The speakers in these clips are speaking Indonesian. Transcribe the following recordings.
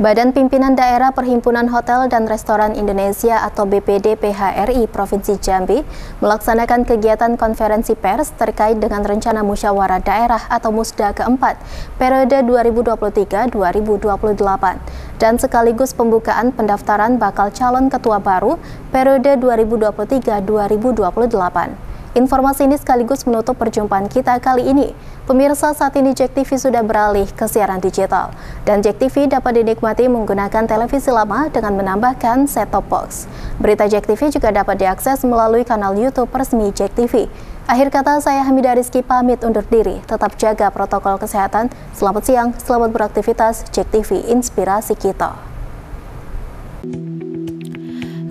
Badan Pimpinan Daerah Perhimpunan Hotel dan Restoran Indonesia atau BPD PHRI Provinsi Jambi melaksanakan kegiatan konferensi pers terkait dengan rencana musyawarah daerah atau musda keempat periode 2023-2028 dan sekaligus pembukaan pendaftaran bakal calon ketua baru periode 2023-2028. Informasi ini sekaligus menutup perjumpaan kita kali ini. Pemirsa saat ini Jack TV sudah beralih ke siaran digital dan Jack TV dapat dinikmati menggunakan televisi lama dengan menambahkan set-top box. Berita Jack TV juga dapat diakses melalui kanal YouTube resmi Jack TV. Akhir kata saya Hamidah Rizky pamit undur diri. Tetap jaga protokol kesehatan. Selamat siang, selamat beraktivitas. Jack TV, inspirasi kita.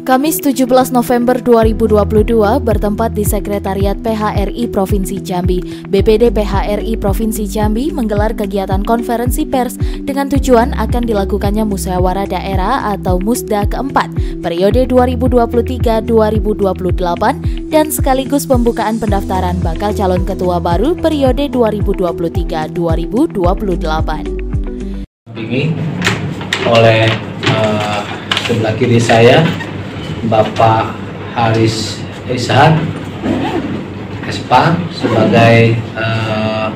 Kamis 17 November 2022 bertempat di Sekretariat PHRI Provinsi Jambi. BPD PHRI Provinsi Jambi menggelar kegiatan konferensi pers dengan tujuan akan dilakukannya musyawarah daerah atau musda keempat periode 2023-2028 dan sekaligus pembukaan pendaftaran bakal calon ketua baru periode 2023-2028. Ini oleh uh, sebelah kiri saya Bapak Haris Ishak Espa sebagai uh,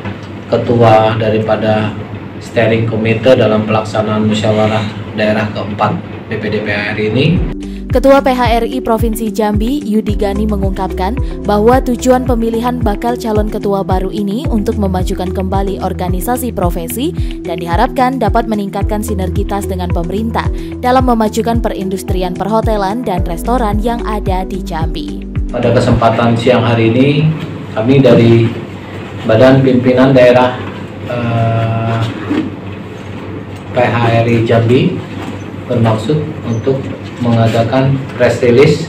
ketua daripada steering committee dalam pelaksanaan musyawarah daerah keempat BPDPR ini. Ketua PHRI Provinsi Jambi, Yudi Gani mengungkapkan bahwa tujuan pemilihan bakal calon ketua baru ini untuk memajukan kembali organisasi profesi dan diharapkan dapat meningkatkan sinergitas dengan pemerintah dalam memajukan perindustrian perhotelan dan restoran yang ada di Jambi. Pada kesempatan siang hari ini, kami dari Badan Pimpinan Daerah eh, PHRI Jambi bermaksud untuk mengadakan press release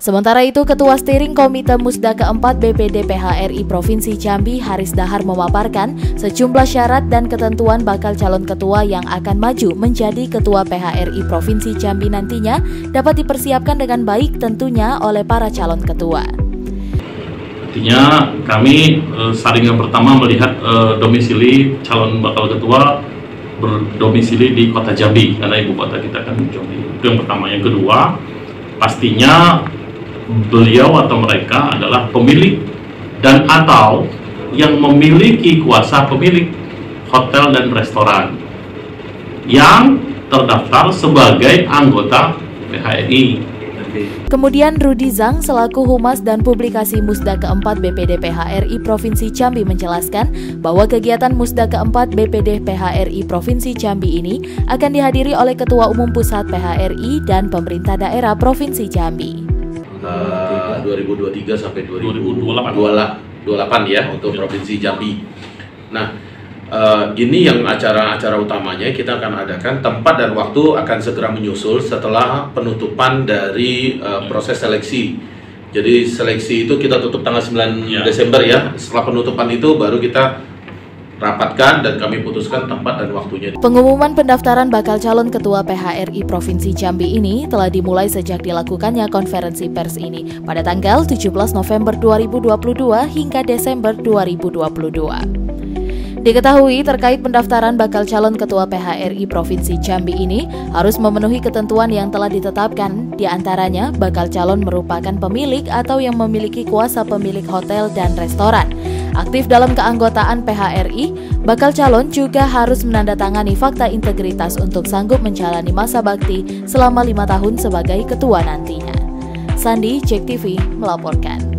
Sementara itu, Ketua Steering Komite Musda keempat BPD PHRI Provinsi Jambi Haris Dahar memaparkan sejumlah syarat dan ketentuan bakal calon ketua yang akan maju menjadi Ketua PHRI Provinsi Jambi nantinya dapat dipersiapkan dengan baik tentunya oleh para calon ketua. Artinya kami eh, saring yang pertama melihat eh, domisili calon bakal ketua berdomisili di kota Jambi karena ibu kota kita kan Jambi. Itu yang pertama. Yang kedua pastinya beliau atau mereka adalah pemilik dan atau yang memiliki kuasa pemilik hotel dan restoran yang terdaftar sebagai anggota PHRI Kemudian Rudi Zhang selaku Humas dan Publikasi Musda keempat BPD PHRI Provinsi Jambi menjelaskan bahwa kegiatan Musda keempat BPD PHRI Provinsi Jambi ini akan dihadiri oleh Ketua Umum Pusat PHRI dan pemerintah daerah Provinsi Jambi. Uh, 2023 sampai 2028 ya untuk Provinsi Jambi. Nah, Uh, ini yang acara-acara utamanya kita akan adakan tempat dan waktu akan segera menyusul setelah penutupan dari uh, proses seleksi. Jadi seleksi itu kita tutup tanggal 9 ya. Desember ya. Setelah penutupan itu baru kita rapatkan dan kami putuskan tempat dan waktunya. Pengumuman pendaftaran bakal calon ketua PHRI Provinsi Jambi ini telah dimulai sejak dilakukannya konferensi pers ini pada tanggal 17 November 2022 hingga Desember 2022. Diketahui terkait pendaftaran bakal calon ketua PHRI Provinsi Jambi ini harus memenuhi ketentuan yang telah ditetapkan, di antaranya bakal calon merupakan pemilik atau yang memiliki kuasa pemilik hotel dan restoran. Aktif dalam keanggotaan PHRI, bakal calon juga harus menandatangani fakta integritas untuk sanggup menjalani masa bakti selama lima tahun sebagai ketua nantinya. Sandi, Cek TV, melaporkan.